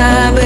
time